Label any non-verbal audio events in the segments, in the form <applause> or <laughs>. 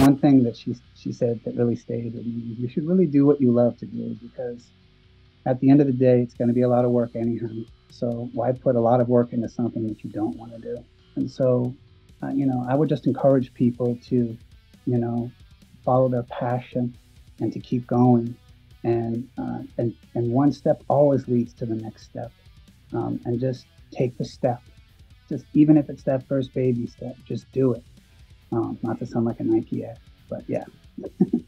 one thing that she she said that really stayed with me is you should really do what you love to do because at the end of the day it's going to be a lot of work anyhow so why put a lot of work into something that you don't want to do? And so uh, you know i would just encourage people to you know follow their passion and to keep going. And uh, and and one step always leads to the next step. Um, and just take the step. Just even if it's that first baby step just do it um, not to sound like a nike ad but yeah <laughs>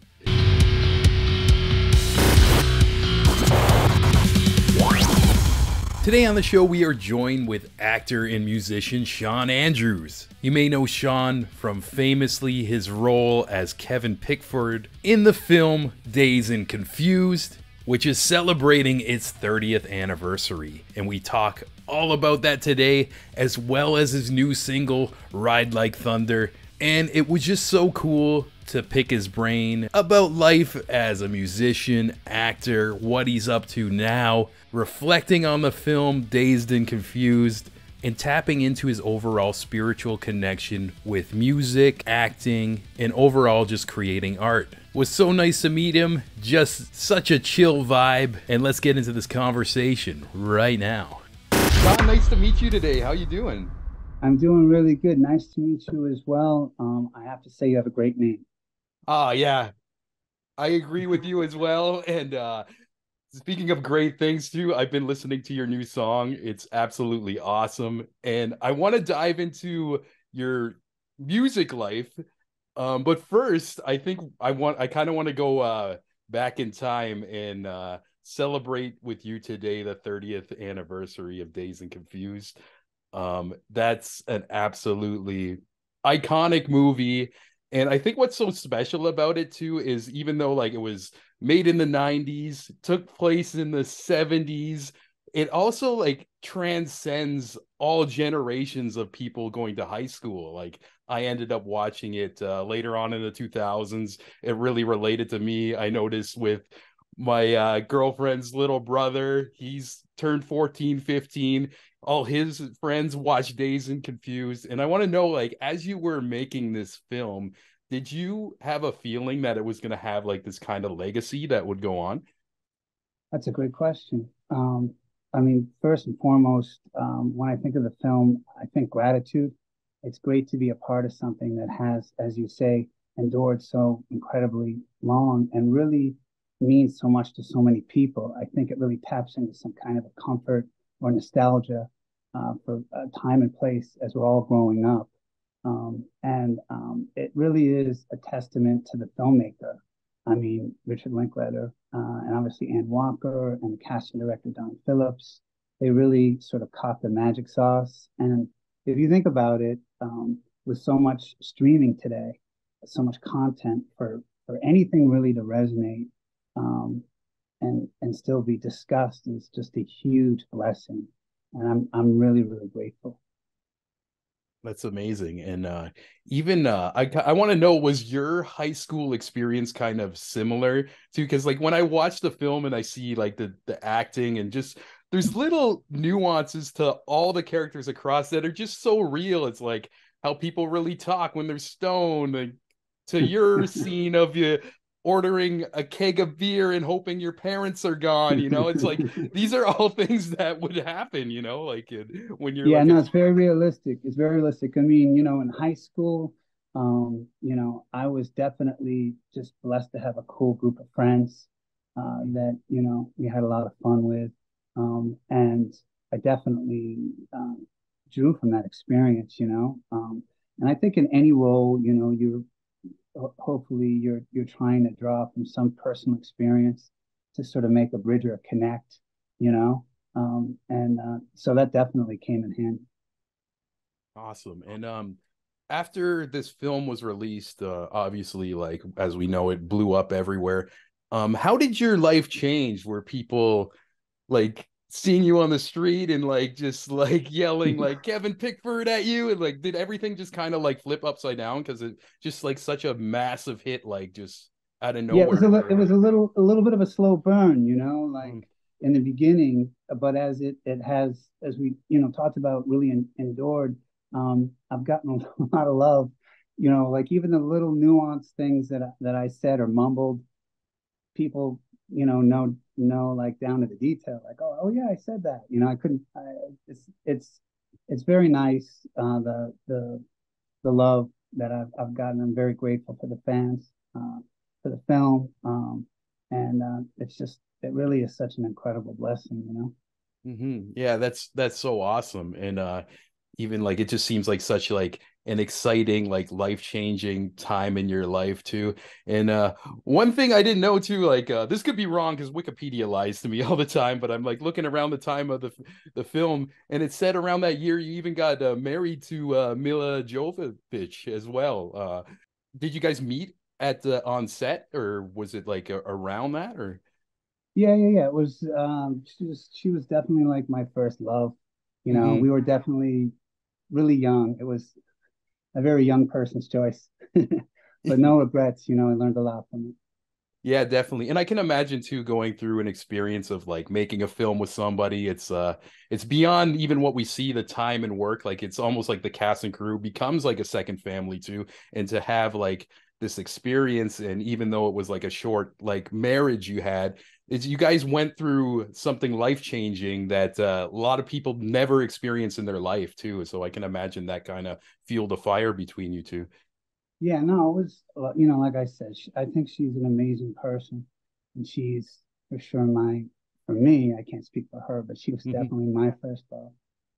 Today on the show, we are joined with actor and musician Shawn Andrews. You may know Shawn from famously his role as Kevin Pickford in the film Dazed and Confused, which is celebrating its 30th anniversary. And we talk all about that today, as well as his new single, Ride Like Thunder. And it was just so cool to pick his brain about life as a musician, actor, what he's up to now, reflecting on the film Dazed and Confused, and tapping into his overall spiritual connection with music, acting, and overall just creating art. It was so nice to meet him, just such a chill vibe, and let's get into this conversation right now. Shawn, nice to meet you today. How you doing? I'm doing really good. Nice to meet you as well. Um, I have to say you have a great name. Ah, yeah. I agree with you as well. And uh speaking of great things too, I've been listening to your new song. It's absolutely awesome. And I want to dive into your music life. Um, but first, I think I want I kind of want to go uh back in time and uh celebrate with you today the 30th anniversary of Dazed and Confused. Um, that's an absolutely iconic movie and I think what's so special about it too is even though like it was made in the 90s, took place in the 70s, it also like transcends all generations of people going to high school. Like I ended up watching it uh, later on in the 2000s. It really related to me. I noticed with my uh, girlfriend's little brother, he's turned 14, 15 all his friends watched Dazed and Confused. And I want to know, like, as you were making this film, did you have a feeling that it was going to have like this kind of legacy that would go on? That's a great question. Um, I mean, first and foremost, um, when I think of the film, I think gratitude. It's great to be a part of something that has, as you say, endured so incredibly long and really means so much to so many people. I think it really taps into some kind of a comfort or nostalgia uh, for a time and place as we're all growing up. Um, and um, it really is a testament to the filmmaker. I mean, Richard Linklater uh, and obviously Anne Walker and the casting director Don Phillips. They really sort of caught the magic sauce. And if you think about it, um, with so much streaming today, so much content for for anything really to resonate um, and and still be discussed is just a huge blessing and I'm I'm really really grateful. That's amazing, and uh, even uh, I I want to know was your high school experience kind of similar to because like when I watch the film and I see like the the acting and just there's little nuances to all the characters across that are just so real. It's like how people really talk when they're stoned. Like, to <laughs> your scene of you ordering a keg of beer and hoping your parents are gone you know? It's like <laughs> these are all things that would happen you know? Like when you're yeah like no it's very realistic. It's very realistic. I mean you know in high school um you know i was definitely just blessed to have a cool group of friends uh, that you know we had a lot of fun with. Um and i definitely um, drew from that experience you know? Um and i think in any role you know you're hopefully you're you're trying to draw from some personal experience to sort of make a bridge or a connect, you know. Um, and uh, so that definitely came in handy. Awesome. And um, after this film was released, uh, obviously, like as we know, it blew up everywhere. Um, how did your life change? Were people like seeing you on the street and like just like yelling <laughs> like Kevin Pickford at you and like did everything just kind of like flip upside down because it just like such a massive hit like just out of nowhere. Yeah, it was a, li- it was a little a little bit of a slow burn, you know, like mm. in the beginning, but as it it has as we you know talked about really endured, um, I've gotten <laughs> a lot of love you know, like even the little nuanced things that that I said or mumbled, people, you know, know know like down to the detail, like, oh, oh yeah, I said that. You know, I couldn't. I, it's it's it's very nice. Uh, the the the love that I've I've gotten. I'm very grateful for the fans, uh, for the film, um, and uh, it's just it really is such an incredible blessing, you know. Mm-hmm. Yeah, that's that's so awesome, and uh, even like it just seems like such like an exciting like life-changing time in your life too. And uh one thing i didn't know too like uh this could be wrong because wikipedia lies to me <laughs> all the time but i'm like looking around the time of the the film and it said around that year you even got uh, married to uh milla jovovich as well. Uh did you guys meet at the on set or was it like a, around that or? Yeah yeah yeah. It was um she was she was definitely like my first love. You know mm-hmm. we were definitely really young. It was a very young person's choice, <laughs> but no regrets. You know, I learned a lot from it. Yeah, definitely. And I can imagine too going through an experience of like making a film with somebody. It's uh it's beyond even what we see the time and work. Like it's almost like the cast and crew becomes like a second family too. And to have like this experience and even though it was like a short like marriage you had is you guys went through something life changing that uh, a lot of people never experience in their life too. So I can imagine that kind of fueled a fire between you two. Yeah, no, it was uh, you know, like I said, she, I think she's an amazing person, and she's for sure my for me. I can't speak for her, but she was mm-hmm. definitely my first love,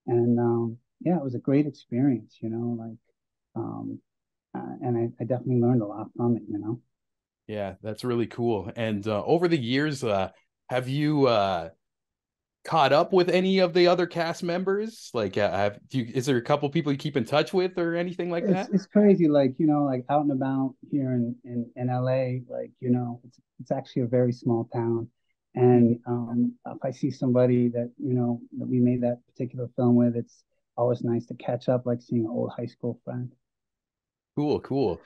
and um, yeah, it was a great experience. You know, like um, uh, and I, I definitely learned a lot from it. You know. Yeah, that's really cool. And uh, over the years, uh, have you uh, caught up with any of the other cast members? Like, uh, have do you, is there a couple people you keep in touch with or anything like it's, that? It's crazy, like you know, like out and about here in in, in LA. Like you know, it's it's actually a very small town, and um, if I see somebody that you know that we made that particular film with, it's always nice to catch up, like seeing an old high school friend. Cool, cool.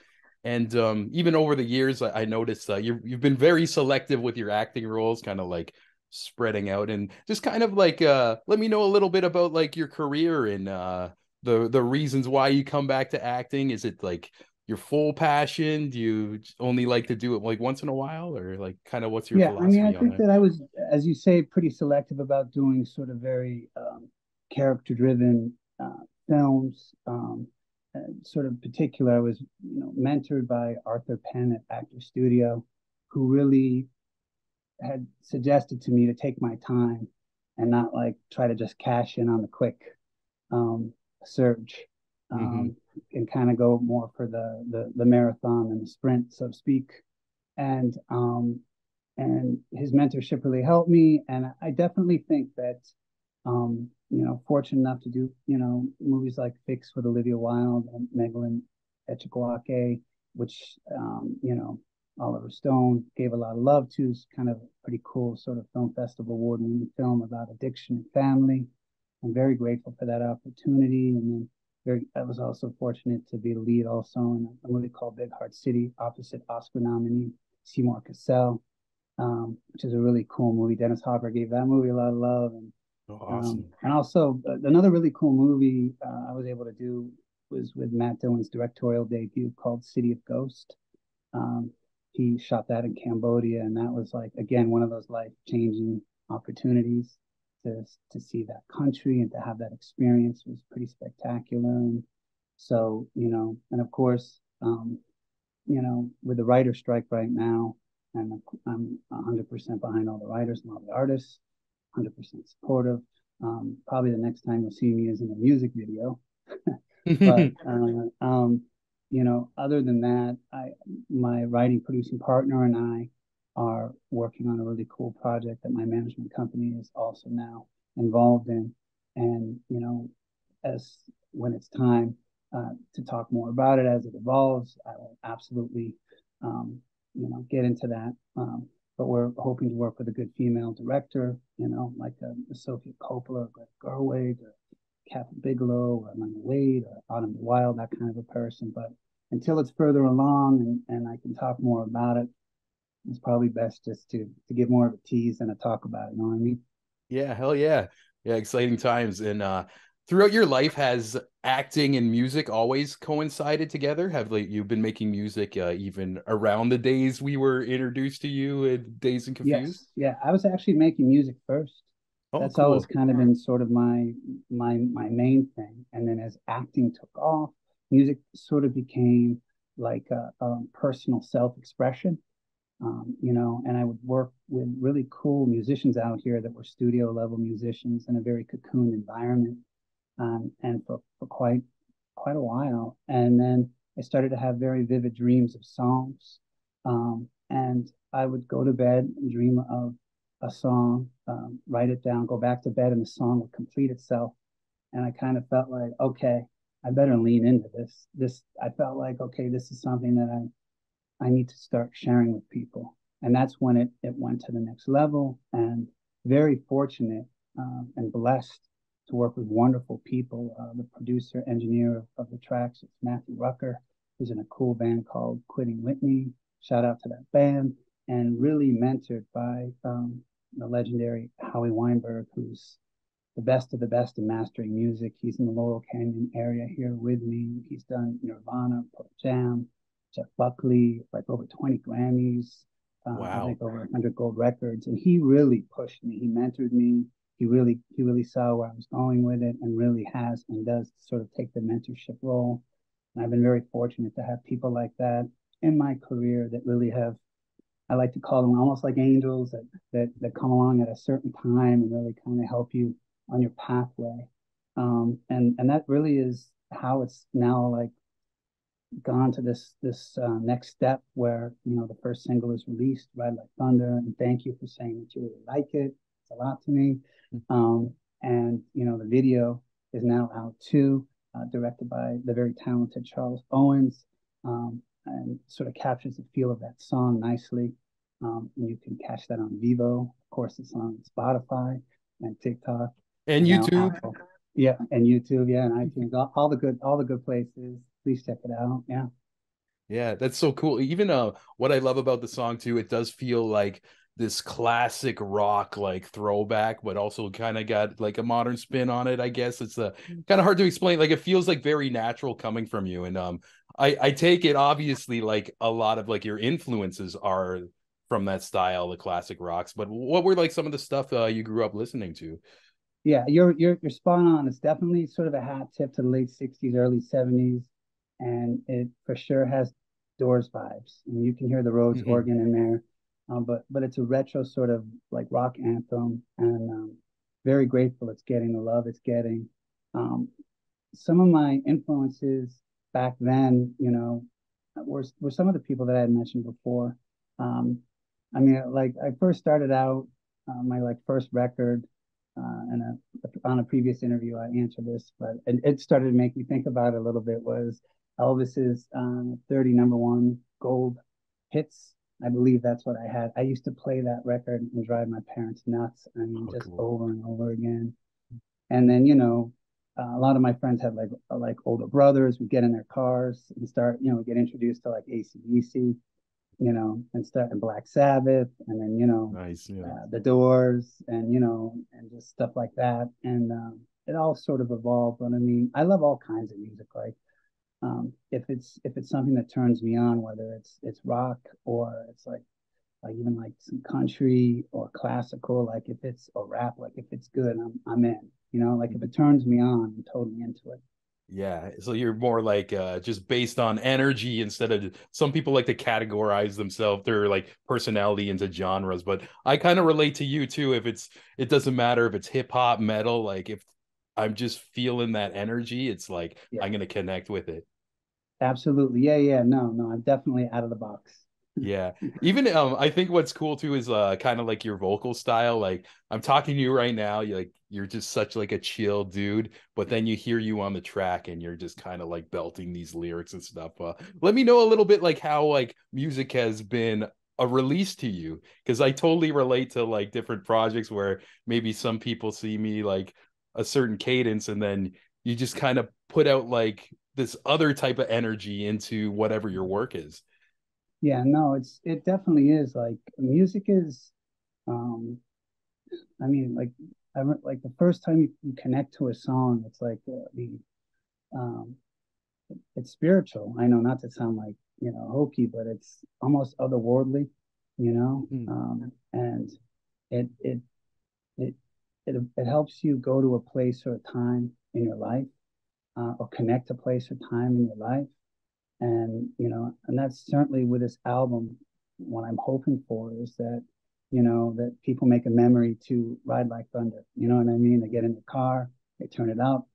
And um, even over the years, I, I noticed uh, you you've been very selective with your acting roles, kind of like spreading out and just kind of like uh, let me know a little bit about like your career and uh, the the reasons why you come back to acting. Is it like your full passion? Do you only like to do it like once in a while, or like kind of what's your yeah? I mean, I think that? that I was, as you say, pretty selective about doing sort of very um, character driven uh, films. Um, sort of particular, I was you know mentored by Arthur Penn at Actor Studio, who really had suggested to me to take my time and not like try to just cash in on the quick um, surge um, mm-hmm. and kind of go more for the, the the marathon and the sprint, so to speak. And um, and his mentorship really helped me, and I definitely think that um, you know, fortunate enough to do, you know, movies like Fix with Olivia Wilde and Megalyn Echikunwoke, which, um, you know, Oliver Stone gave a lot of love to. It's kind of a pretty cool sort of film festival award winning film about addiction and family. I'm very grateful for that opportunity. And then very, I was also fortunate to be the lead also in a movie called Big Heart City, opposite Oscar nominee Seymour Cassel, um, which is a really cool movie. Dennis Hopper gave that movie a lot of love. And awesome. Um, and also uh, another really cool movie uh, I was able to do was with Matt Dillon's directorial debut called City of Ghost. Um, he shot that in Cambodia, and that was like again one of those life changing opportunities to to see that country and to have that experience was pretty spectacular. And so you know, and of course, um, you know, with the writer strike right now, and I'm 100% behind all the writers and all the artists. 100% supportive. Um, probably the next time you'll see me is in a music video. <laughs> but uh, um, you know, other than that, I my writing producing partner and I are working on a really cool project that my management company is also now involved in. And you know, as when it's time uh, to talk more about it as it evolves, I will absolutely um, you know get into that. But we're hoping to work with a good female director, you know, like a, a Sofia Coppola, or Greta Gerwig, or Kathryn Bigelow, or Lena Waithe, or Autumn Wilde, that kind of a person. But until it's further along and, and I can talk more about it, it's probably best just to to give more of a tease and a talk about it. You know what I mean? Yeah, hell yeah. Yeah, exciting times. And uh throughout your life has acting and music always coincided together? Have like you been making music uh, even around the days we were introduced to you at Dazed and Confused? Yes. yeah i was actually making music first. Oh, that's cool. always kind of been sort of my my my main thing. And then as acting took off music sort of became like a, a personal self-expression. Um, you know, and I would work with really cool musicians out here that were studio level musicians in a very cocooned environment um, and for, for quite quite a while. And then I started to have very vivid dreams of songs. Um, and I would go to bed and dream of a song, um, write it down, go back to bed, and the song would complete itself. And I kind of felt like, okay, I better lean into this. This I felt like, okay, this is something that I I need to start sharing with people. And that's when it it went to the next level. And very fortunate um, and blessed to work with wonderful people. Uh, the producer, engineer of, of, the tracks, it's Matthew Rucker, who's in a cool band called Quitting Whitney. Shout out to that band. And really mentored by um, the legendary Howie Weinberg, who's the best of the best in mastering music. He's in the Laurel Canyon area here with me. He's done Nirvana, Pearl Jam, Jeff Buckley, like over 20 Grammys. Uh, wow. I think over 100 gold records. And he really pushed me. He mentored me he really he really saw where I was going with it and really has and does sort of take the mentorship role. And I've been very fortunate to have people like that in my career that really have I like to call them almost like angels that that that come along at a certain time and really kind of help you on your pathway. Um, and and that really is how it's now like gone to this this uh, next step where you know the first single is released, Ride Like Thunder, and thank you for saying that you really like it. It's a lot to me. Um, and you know, the video is now out too, uh, directed by the very talented Charles Owens, um, and sort of captures the feel of that song nicely. Um, and you can catch that on Vevo. Of course, it's on Spotify and TikTok and YouTube. Apple. Yeah, and YouTube. Yeah, and iTunes. All, all the good, all the good places. Please check it out. Yeah. Yeah, that's so cool. Even uh, what I love about the song too, it does feel like this classic rock like throwback, but also kind of got like a modern spin on it. I guess it's a uh, mm. kind of hard to explain. Like it feels like very natural coming from you. And um, I I take it obviously like a lot of like your influences are from that style, the classic rocks. But what were like some of the stuff uh, you grew up listening to? Yeah, you're you're you're spot on. It's definitely sort of a hat tip to the late '60s, early '70s, and it for sure has Doors vibes. And you can hear the Rhodes mm-hmm. organ in there um, but but it's a retro sort of like rock anthem, and um, very grateful it's getting the love it's getting. Um, some of my influences back then, you know, were were some of the people that I had mentioned before. Um, I mean, like I first started out uh, my like first record, uh, and on a previous interview I answered this, but it, it, started to make me think about it a little bit. Was Elvis's um, 30 number one gold hits I believe that's what I had. I used to play that record and drive my parents nuts. I mean, oh, just cool. over and over again. And then, you know, uh, a lot of my friends had like uh, like older brothers. We get in their cars and start, you know, get introduced to like ACDC, you know, and start and Black Sabbath, and then you know, nice, yeah. uh, the Doors, and you know, and just stuff like that. And um, it all sort of evolved. But I mean, I love all kinds of music. Like um, if it's if it's something that turns me on, whether it's it's rock or it's like like even like some country or classical, like if it's a rap, like if it's good, I'm I'm in. You know, like if it turns me on, I'm totally into it. Yeah, so you're more like uh, just based on energy instead of some people like to categorize themselves their like personality into genres, but I kind of relate to you too. If it's it doesn't matter if it's hip hop, metal, like if I'm just feeling that energy, it's like yeah. I'm gonna connect with it. Absolutely. Yeah, yeah. No, no, I'm definitely out of the box. yeah. Even um I think what's cool too is uh kind of like your vocal style. Like I'm talking to you right now, you're like you're just such like a chill dude, but then you hear you on the track and you're just kind of like belting these lyrics and stuff. Uh let me know a little bit like how like music has been a release to you because I totally relate to like different projects where maybe some people see me like a certain cadence and then you just kind of put out like this other type of energy into whatever your work is yeah no it's it definitely is like music is um i mean like I like the first time you, you connect to a song, it's like uh, the um, it's spiritual. I know not to sound like you know hokey, but it's almost otherworldly, you know, mm. um, and it it it it it helps you go to a place or a time in your life, uh, or connect a place or time in your life, and you know, and that's certainly with this album. What I'm hoping for is that you know that people make a memory to ride like thunder. You know what I mean? They get in the car, they turn it up,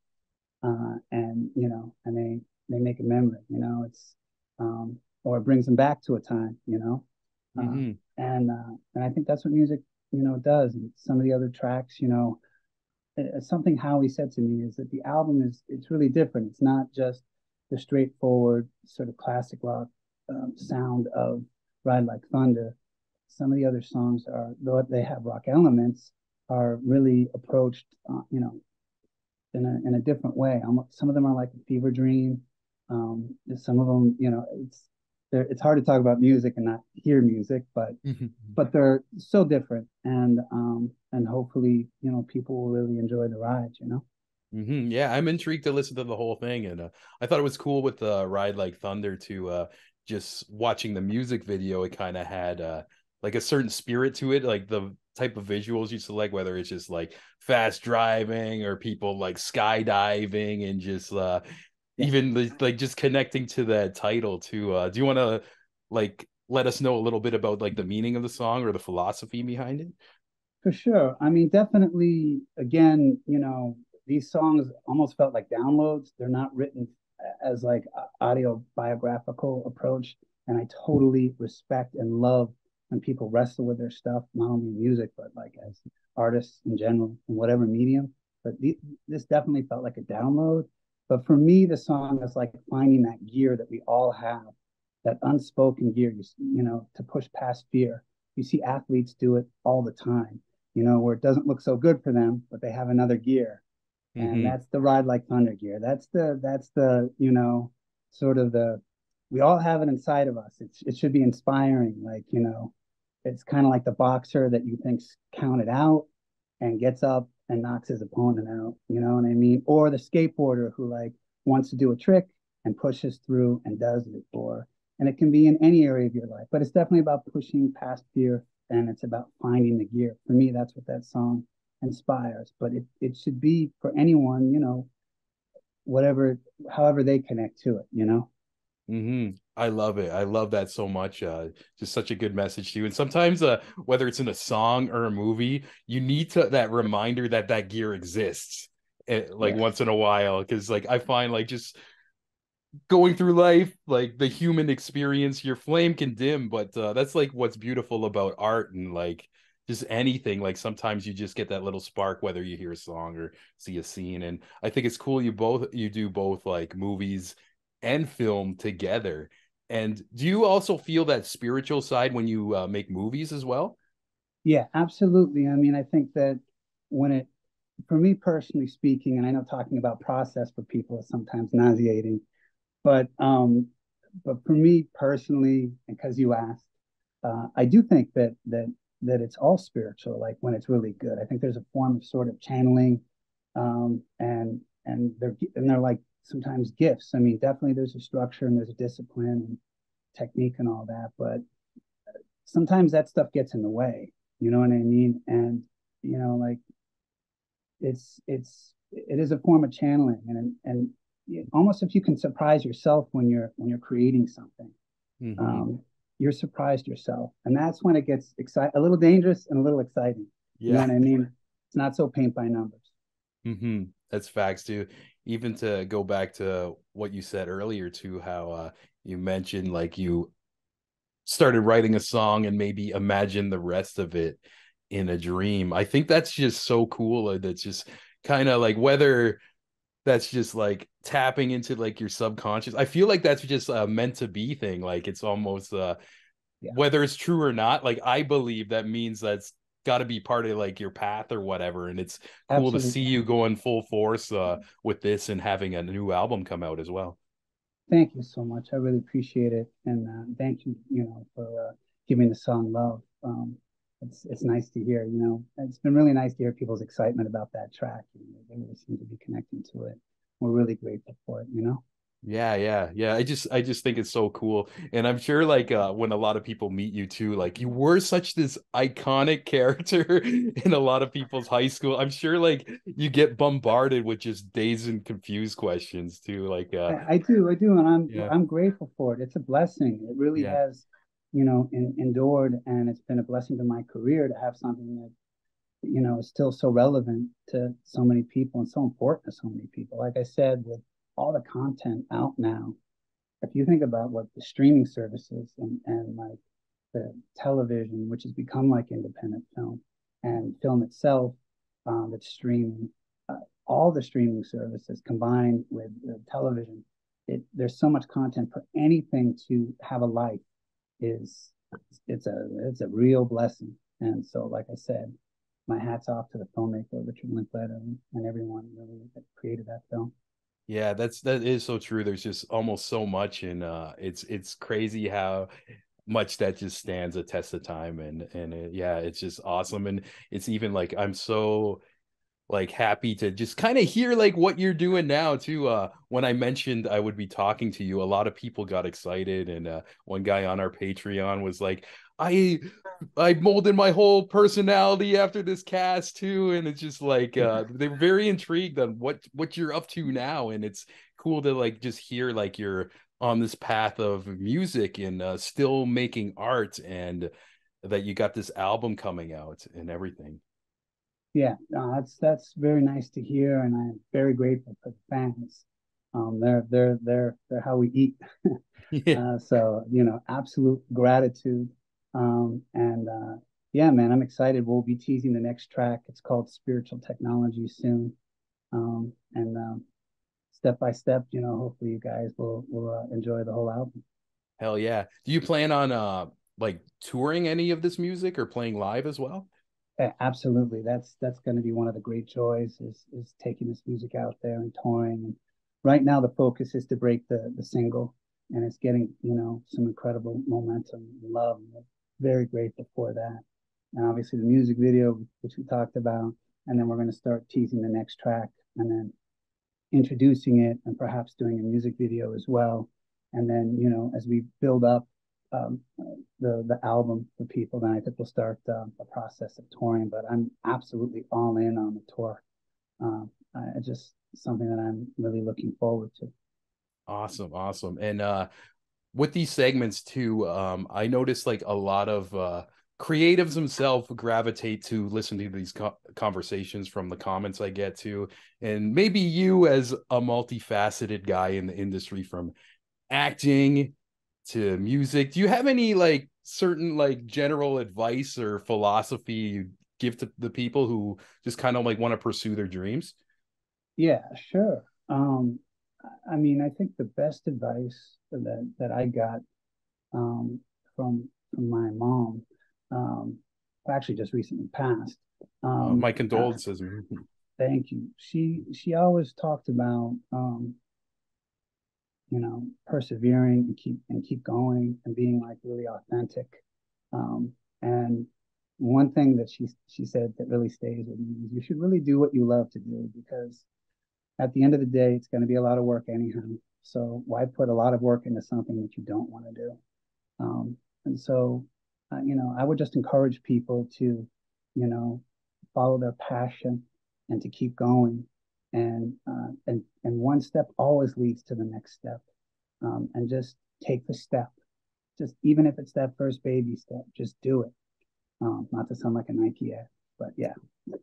uh, and you know, and they they make a memory. You know, it's um, or it brings them back to a time. You know, uh, mm-hmm. and uh, and I think that's what music you know does. And some of the other tracks, you know, something Howie said to me is that the album is it's really different. It's not just the straightforward sort of classic rock um, sound of Ride Like Thunder. Some of the other songs are, though they have rock elements, are really approached, uh, you know, in a in a different way. some of them are like a fever dream. Um, some of them, you know, it's it's hard to talk about music and not hear music, but mm-hmm. but they're so different, and um, and hopefully, you know, people will really enjoy the ride. You know. Mm-hmm. Yeah, I'm intrigued to listen to the whole thing, and uh, I thought it was cool with the uh, ride like thunder to uh, just watching the music video. It kind of had uh, like a certain spirit to it, like the type of visuals you select, whether it's just like fast driving or people like skydiving and just uh, even like just connecting to that title too. Uh, do you want to like let us know a little bit about like the meaning of the song or the philosophy behind it? For sure. I mean, definitely. Again, you know, these songs almost felt like downloads. They're not written as like audio biographical approach, and I totally respect and love when people wrestle with their stuff, not only music but like as artists in general in whatever medium. But this definitely felt like a download but for me, the song is like finding that gear that we all have, that unspoken gear, you, you know, to push past fear. You see athletes do it all the time, you know, where it doesn't look so good for them, but they have another gear. Mm-hmm. And that's the ride like thunder gear. That's the, that's the, you know, sort of the, we all have it inside of us. It's, it should be inspiring. Like, you know, it's kind of like the boxer that you think's counted out and gets up and knocks his opponent out. You know what I mean? Or the skateboarder who like wants to do a trick and pushes through and does it. Or and it can be in any area of your life, but it's definitely about pushing past fear and it's about finding the gear. For me, that's what that song inspires. But it it should be for anyone, you know, whatever, however they connect to it. You know. Mm-hmm. I love it. I love that so much. Uh, just such a good message to you. And sometimes, uh, whether it's in a song or a movie, you need to that reminder that that gear exists, eh, like yeah. once in a while. Because like I find like just going through life, like the human experience, your flame can dim, but uh, that's like what's beautiful about art and like just anything. Like sometimes you just get that little spark, whether you hear a song or see a scene. And I think it's cool you both you do both like movies and film together. And do you also feel that spiritual side when you uh, make movies as well? Yeah, absolutely. I mean, I think that when it, for me personally speaking, and I know talking about process for people is sometimes nauseating, but um, but for me personally, because you asked, uh, I do think that that that it's all spiritual. Like when it's really good, I think there's a form of sort of channeling, um, and and they're and they're like sometimes gifts. I mean, definitely there's a structure and there's a discipline and technique and all that, but sometimes that stuff gets in the way. You know what I mean? And you know, like it's it's it is a form of channeling, and and almost if you can surprise yourself when you're when you're creating something, mm-hmm. um, you're surprised yourself, and that's when it gets exciting, a little dangerous and a little exciting. Yeah. You know what I mean? It's not so paint by numbers. Mm-hmm. That's facts too. Even to go back to what you said earlier, to how uh, you mentioned like you started writing a song and maybe imagine the rest of it in a dream. I think that's just so cool. That's just kind of like whether that's just like tapping into like your subconscious. I feel like that's just a meant to be thing. Like it's almost uh yeah. whether it's true or not. Like I believe that means that's got to be part of like your path or whatever and it's cool Absolutely. to see you going full force uh, with this and having a new album come out as well thank you so much i really appreciate it and uh, thank you you know for uh, giving the song love um, it's it's nice to hear. You know, it's been really nice to hear people's excitement about that track. You know, they really seem to be connecting to it. We're really grateful for it. You know. Yeah, yeah, yeah. I just I just think it's so cool. And I'm sure like uh when a lot of people meet you too, like you were such this iconic <laughs> character in a lot of people's high school. I'm sure like you get bombarded with just dazed and confused questions too. Like uh I, I do, I do, and I'm yeah. I'm grateful for it. It's a blessing. It really yeah. has, you know, in, endured and it's been a blessing to my career to have something that you know is still so relevant to so many people and so important to so many people. Like I said, with all the content out now. If you think about what the streaming services and, and like the television, which has become like independent film, and film itself um, that's streaming, uh, all the streaming services combined with the television, it, there's so much content for anything to have a life is it's a it's a real blessing. And so, like I said, my hats off to the filmmaker Richard Linklater and, and everyone really that created that film. Yeah, that's that is so true. There's just almost so much, and uh, it's it's crazy how much that just stands a test of time, and and it, yeah, it's just awesome, and it's even like I'm so like happy to just kind of hear like what you're doing now too uh when i mentioned i would be talking to you a lot of people got excited and uh one guy on our patreon was like I I molded my whole personality after this cast too, and it's just like uh, <laughs> they're very intrigued on what what you're up to now, and it's cool to like just hear like you're on this path of music and uh, still making art, and that you got this album coming out and everything. Yeah, no, that's that's very nice to hear, and I'm very grateful for the fans. Um, they're they're they're they're how we eat. <laughs> <laughs> yeah. Uh, so you know, absolute gratitude um, and uh, yeah, man, I'm excited. We'll be teasing the next track. It's called Spiritual Technology soon. Um, and um, step by step, you know, hopefully you guys will will uh, enjoy the whole album. Hell yeah! Do you plan on uh like touring any of this music or playing live as well? Yeah, absolutely. That's that's going to be one of the great joys is is taking this music out there and touring. And right now, the focus is to break the the single, and it's getting you know some incredible momentum and love very grateful for that. And obviously the music video, which we talked about, and then we're going to start teasing the next track and then introducing it and perhaps doing a music video as well. And then, you know, as we build up um, the the album for people, then I think we'll start uh, the process of touring. But I'm absolutely all in on the tour. Um, I just something that I'm really looking forward to. Awesome, awesome. And uh, with these segments too, um, I noticed like a lot of uh, creatives themselves gravitate to listen to these co- conversations from the comments I get to, and maybe you as a multifaceted guy in the industry from acting to music, do you have any like certain like general advice or philosophy you give to the people who just kind of like want to pursue their dreams? Yeah, sure. Um, I mean, I think the best advice that that I got um, from from my mom, um, actually just recently passed. Um, uh, my condolences. Uh, thank you. She she always talked about um, you know persevering and keep and keep going and being like really authentic. Um, and one thing that she she said that really stays with me is you should really do what you love to do because at the end of the day, it's going to be a lot of work anyhow. So why put a lot of work into something that you don't want to do? Um, and so, uh, you know, I would just encourage people to, you know, follow their passion and to keep going. And uh, and and one step always leads to the next step. Um, and just take the step. Just even if it's that first baby step, just do it. Um, not to sound like a Nike ad, but yeah. <laughs>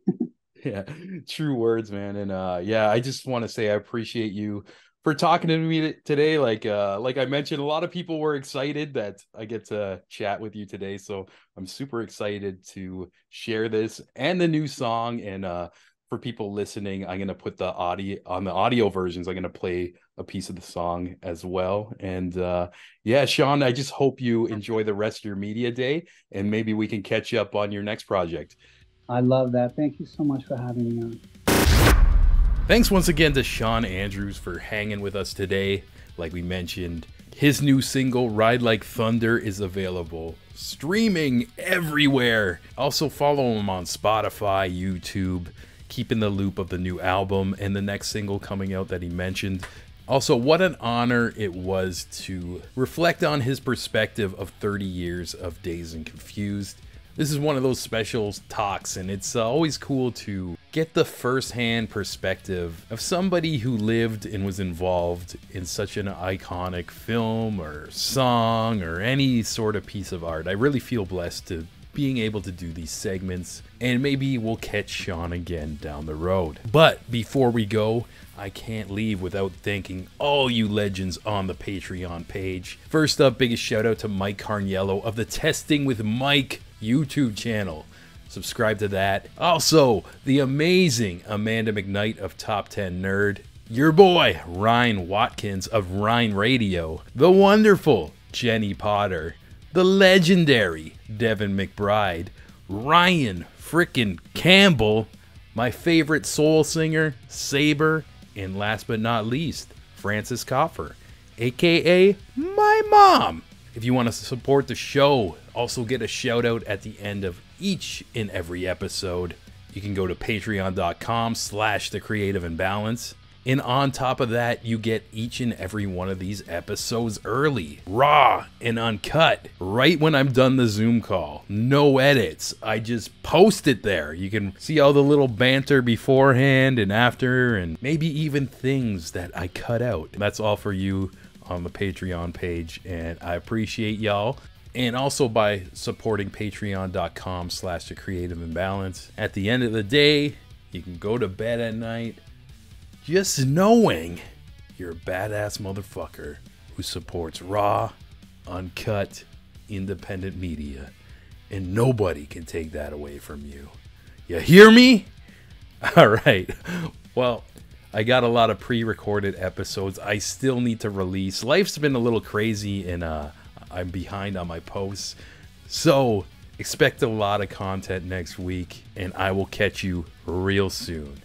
yeah true words man and uh yeah i just want to say i appreciate you for talking to me today like uh like i mentioned a lot of people were excited that i get to chat with you today so i'm super excited to share this and the new song and uh for people listening i'm going to put the audio on the audio versions i'm going to play a piece of the song as well and uh yeah shawn i just hope you <laughs> enjoy the rest of your media day and maybe we can catch up on your next project I love that. Thank you so much for having me on. Thanks once again to Shawn Andrews for hanging with us today. Like we mentioned, His new single, Ride Like Thunder, is available streaming everywhere. Also, follow him on Spotify, YouTube, keep in the loop of the new album and the next single coming out that he mentioned. Also, what an honor it was to reflect on his perspective of 30 years of Dazed and Confused. This is one of those special talks, and it's uh, always cool to get the first-hand perspective of somebody who lived and was involved in such an iconic film or song or any sort of piece of art. I really feel blessed to being able to do these segments, and maybe we'll catch Shawn again down the road. But before we go, I can't leave without thanking all you legends on the Patreon page. First up, biggest shout out to Mike Carniello of the Testing with Mike YouTube channel. Subscribe to that. Also, the amazing Amanda McKnight of Top 10 Nerd. Your boy, Ryan Watkins of Ryan Radio. The wonderful Jenny Potter. The legendary Devin McBride. Ryan frickin' Campbell. My favorite soul singer, Saber. And last but not least, Francis Coffer, aka my mom. If you want to support the show, also get a shout out at the end of each and every episode. You can go to patreon.com slash the creative imbalance. And on top of that, you get each and every one of these episodes early, raw and uncut, right when I'm done the Zoom call. No edits. I just post it there. You can see all the little banter beforehand and after, and maybe even things that I cut out. That's all for you on the Patreon page, and I appreciate y'all and also by supporting patreon.com slash the creative imbalance at the end of the day you can go to bed at night just knowing you're a badass motherfucker who supports raw uncut independent media and nobody can take that away from you. You hear me? <laughs> All right. Well I got a lot of pre-recorded episodes I still need to release. Life's been a little crazy and uh I'm behind on my posts. So expect a lot of content next week, and I will catch you real soon.